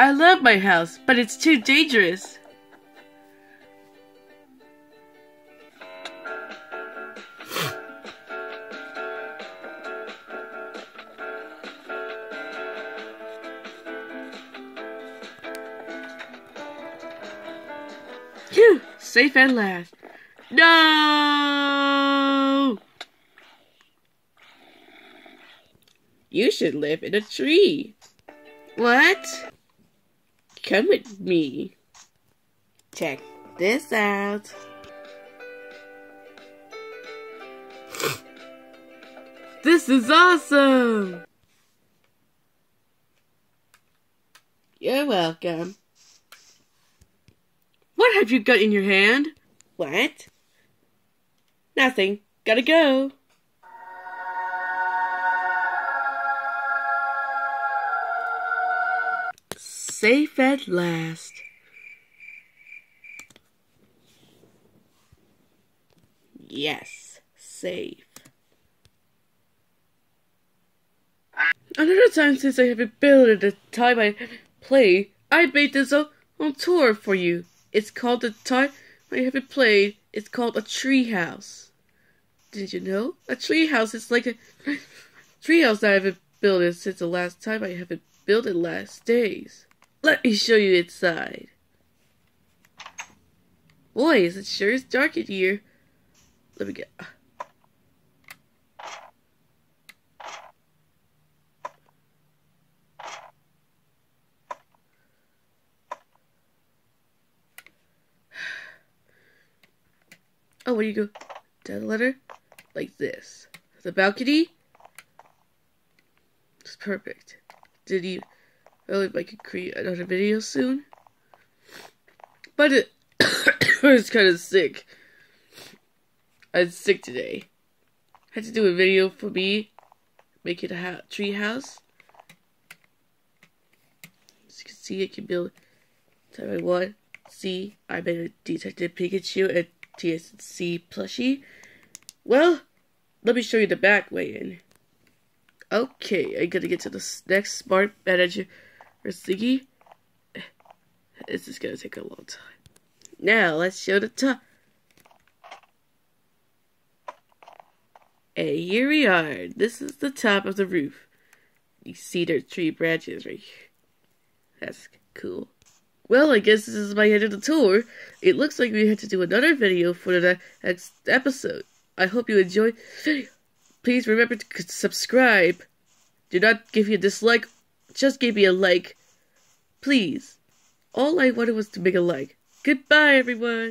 I love my house, but it's too dangerous. Phew! Safe at last. No! You should live in a tree. What? Come with me. Check this out. This is awesome! You're welcome. What have you got in your hand? What? Nothing. Gotta go. Safe at last. Yes, safe. Another time since I haven't built it the time I play, I made this on, tour for you. It's called the time I haven't played. It's called a tree house. Did you know? A tree house is like a tree house that I haven't built it since the last time I haven't built it last days. Let me show you inside. Boys, it sure is dark in here. Let me get. Oh, where do you go? Down the ladder? Like this. The balcony? It's perfect. Did you... Well, if I could create another video soon. But it was kind of sick. I'm sick today. Had to do a video for me, make it a ha tree house. As you can see, I can build time I want. See, I made a Detective Pikachu and TSC plushie. Well, let me show you the back way in. Okay, I gotta get to the next smart manager or Siggy. This is gonna take a long time. Now, let's show the top. And here we are. This is the top of the roof. You see tree branches right here. That's cool. Well, I guess this is my end of the tour. It looks like we had to do another video for the next episode. I hope you enjoyed. Please remember to subscribe. Do not give me a dislike. Just give me a like. Please. All I wanted was to make a like. Goodbye, everyone.